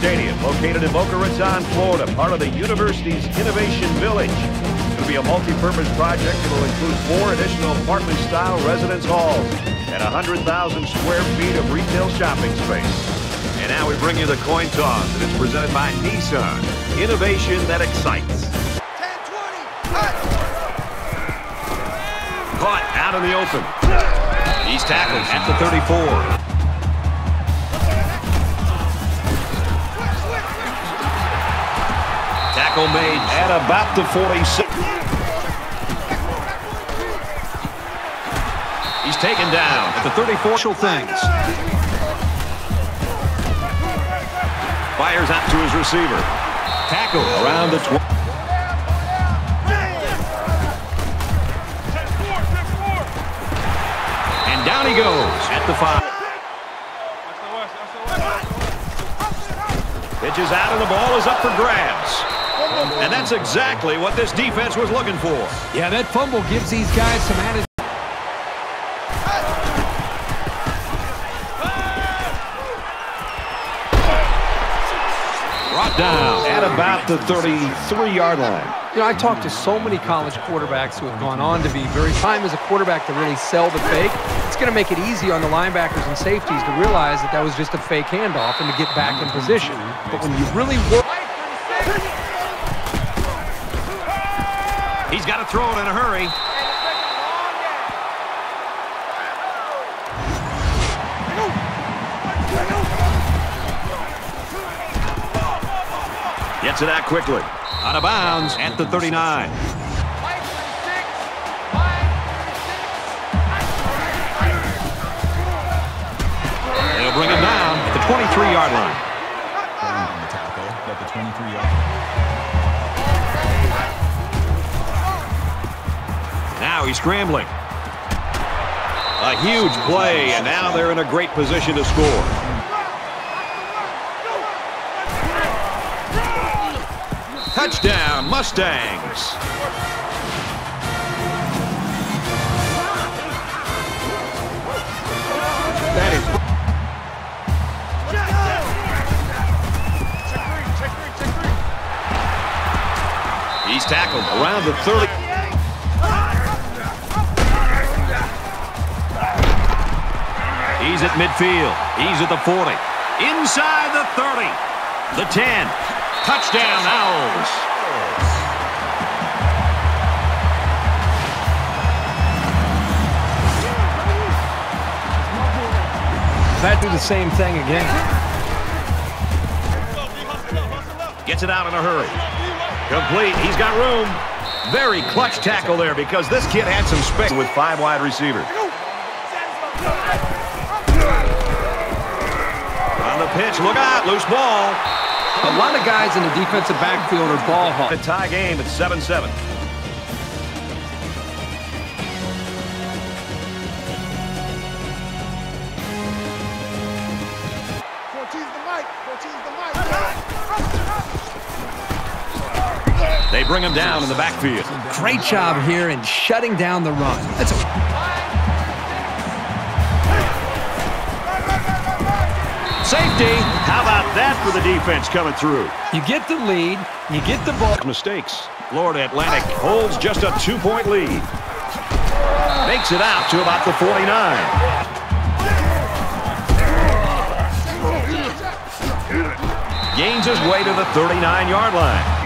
Stadium, located in Boca Raton, Florida, part of the university's Innovation Village. To be a multi-purpose project that will include four additional apartment-style residence halls and 100,000 square feet of retail shopping space. And now we bring you the coin toss, and it's presented by Nissan. Innovation that excites. 10, 20, Caught out in the open. He's tackled at the 34. Tackle made at about the 46. He's taken down at the 34. Things. Fires out to his receiver. Tackle around the 20. And down he goes at the 5. Pitches out and the ball is up for grabs. And that's exactly what this defense was looking for. Yeah, that fumble gives these guys some added. Brought down at about the 33-yard line. You know, I talked to so many college quarterbacks who have gone on to be very time as a quarterback to really sell the fake. It's going to make it easy on the linebackers and safeties to realize that that was just a fake handoff and to get back in position. But when you really work... He's got to throw it in a hurry. Gets it out quickly. Out of bounds at the 39. They'll bring him down at the 23-yard line. Now he's scrambling. A huge play, and now they're in a great position to score. Touchdown, Mustangs. That is... He's tackled around the 30. He's at midfield. He's at the 40. Inside the 30. The 10. Touchdown, Owls. That do the same thing again. Gets it out in a hurry. Complete. He's got room. Very clutch tackle there because this kid had some space with five wide receivers. On the pitch, look out, loose ball. A lot of guys in the defensive backfield are ball hawks. A tie game at 7-7. They bring him down in the backfield. Great job here in shutting down the run. That's a... Safety. How about that for the defense coming through? You get the lead, you get the ball. Mistakes. Florida Atlantic holds just a two-point lead. Makes it out to about the 49. Gains his way to the 39-yard line.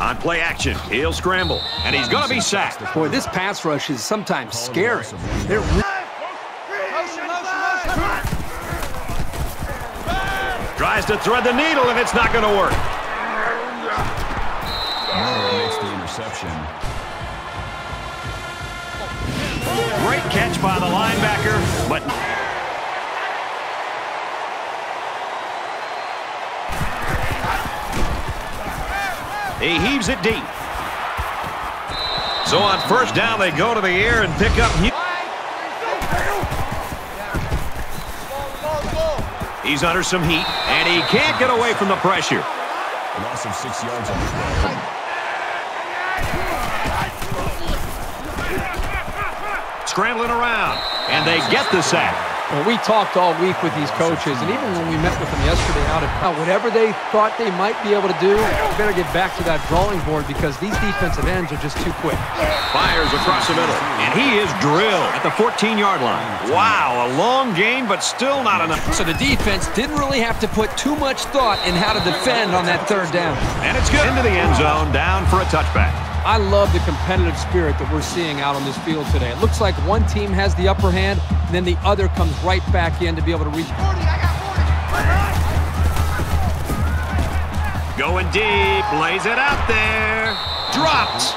On play action, he'll scramble, and he's going to be sacked. Boy, this pass rush is sometimes scary. They're Tries to thread the needle, and it's not going to work. Miller makes the interception. Great catch by the linebacker, but... He heaves it deep. So on first down, they go to the air and pick up... He's under some heat, and he can't get away from the pressure. A loss of six yards on the play. Scrambling around, and they get the sack. Well, we talked all week with these coaches, and even when we met with them yesterday out at uh, whatever they thought they might be able to do, better get back to that drawing board because these defensive ends are just too quick. Fires across the middle, and he is drilled at the 14-yard line. Wow, a long game, but still not enough. So the defense didn't really have to put too much thought in how to defend on that third down. And it's good. Into the end zone, down for a touchback. I love the competitive spirit that we're seeing out on this field today. It looks like one team has the upper hand, and then the other comes right back in to be able to reach. 40, I got 40. Going deep, lays it out there. Dropped.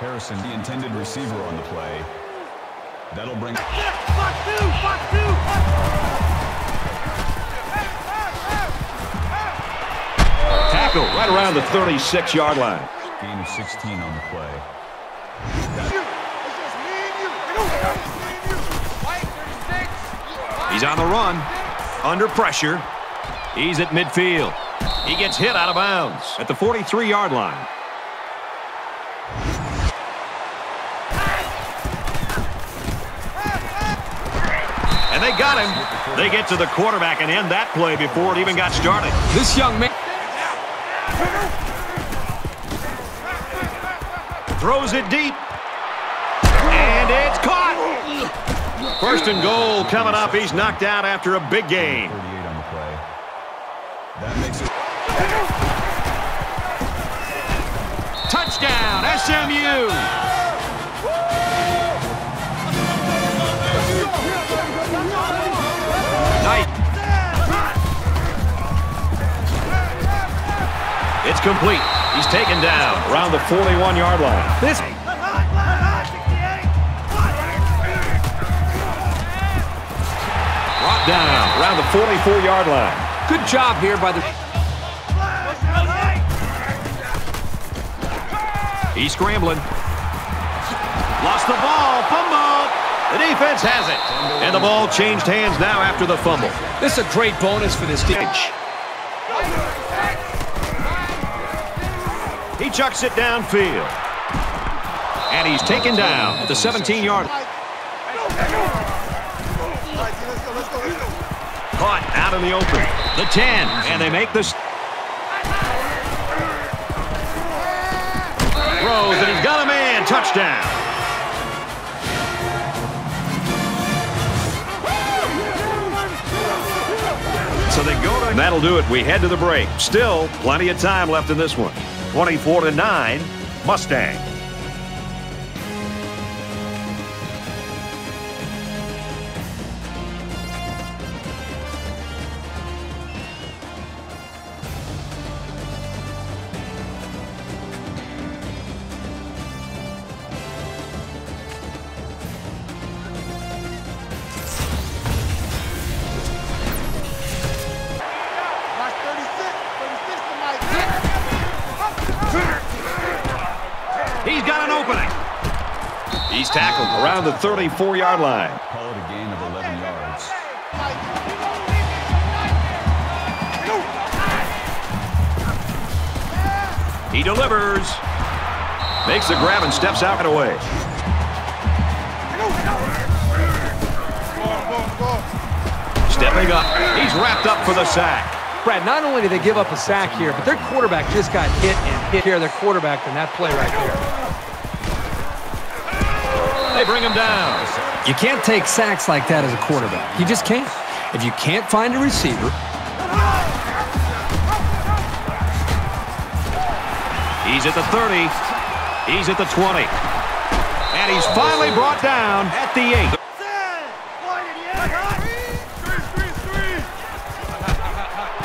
Harrison, the intended receiver on the play. That'll bring... Box two, box two. Tackle right around the 36-yard line. Gain of 16 on the play. It's just me and you. It's me and you. White 36. He's on the run, under pressure. He's at midfield. He gets hit out of bounds at the 43-yard line. And they got him. They get to the quarterback and end that play before it even got started. This young man. Throws it deep. And it's caught. First and goal coming up. He's knocked out after a big game. 38 on the play. That makes it... Touchdown, SMU. It's complete. He's taken down around the 41-yard line. This Brought down around the 44-yard line. good job here by the. He's scrambling. Lost the ball. Fumble. The defense has it. And the ball changed hands now after the fumble. This is a great bonus for this team. Chucks it downfield. And he's taken down at the 17-yard. Caught out in the open. The 10. And they make this. Throws, and he's got a man. Touchdown. So they go to... That'll do it. We head to the break. Still, plenty of time left in this one. 24 to 9, Mustang. Got an opening. He's tackled around the 34-yard line. Call it a gain of 11 yards. He delivers. Makes the grab and steps out and away. Stepping up. He's wrapped up for the sack. Brad, not only did they give up a sack here, but their quarterback just got hit and hit here. Their quarterback in that play right there. They bring him down. You can't take sacks like that as a quarterback. You just can't. If you can't find a receiver, He's at the 30. He's at the 20. And he's finally brought down at the 8.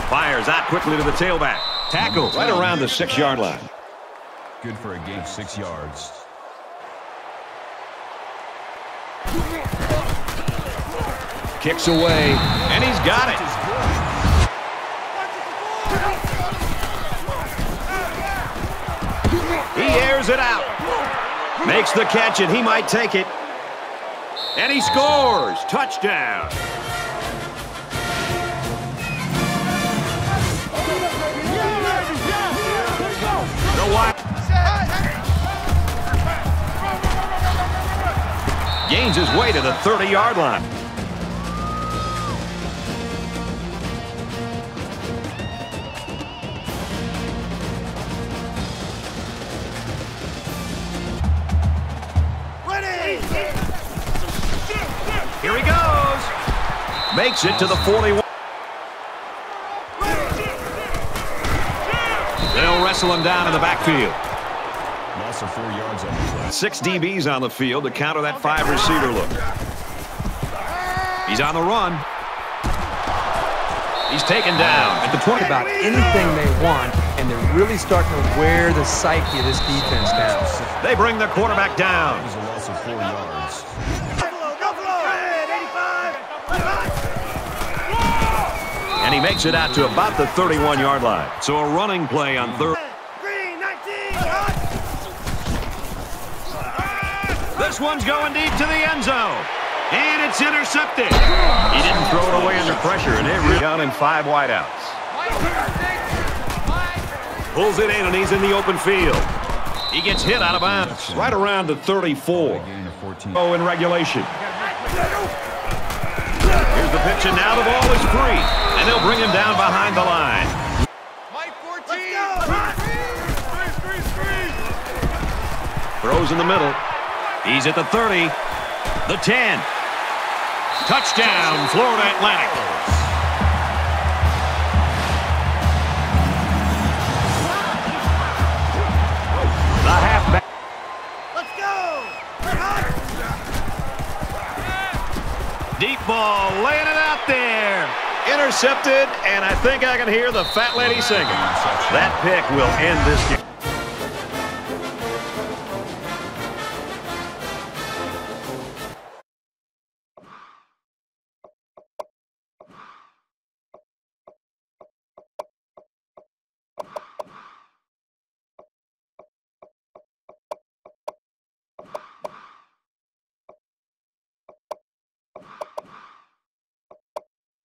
Fires out quickly to the tailback. Tackle right around the six-yard line. Good for a gain of 6 yards. Kicks away, and he's got it. He airs it out. Makes the catch, and he might take it. And he scores. Touchdown. Gains his way to the 30-yard line. Makes it to the 41. They'll wrestle him down in the backfield. Loss of four yards on the play. Six DBs on the field to counter that five receiver look. He's on the run. He's taken down at the 20. About anything they want, and they're really starting to wear the psyche of this defense down. They bring the quarterback down. That was a loss of four yards. And he makes it out to about the 31-yard line. So a running play on third. This one's going deep to the end zone. And it's intercepted. He didn't throw it away under pressure, and it really down in five wideouts. Pulls it in, and he's in the open field. He gets hit out of bounds right around the 34. Gain of 14. Oh, in regulation. Here's the pitch, and now the ball is free. And they'll bring him down behind the line. Mike 14. Squeeze, squeeze, squeeze. Throws in the middle. He's at the 30. The 10. Touchdown, Florida Atlantic. Deep ball, laying it out there. Intercepted, and I think I can hear the fat lady singing. That pick will end this game.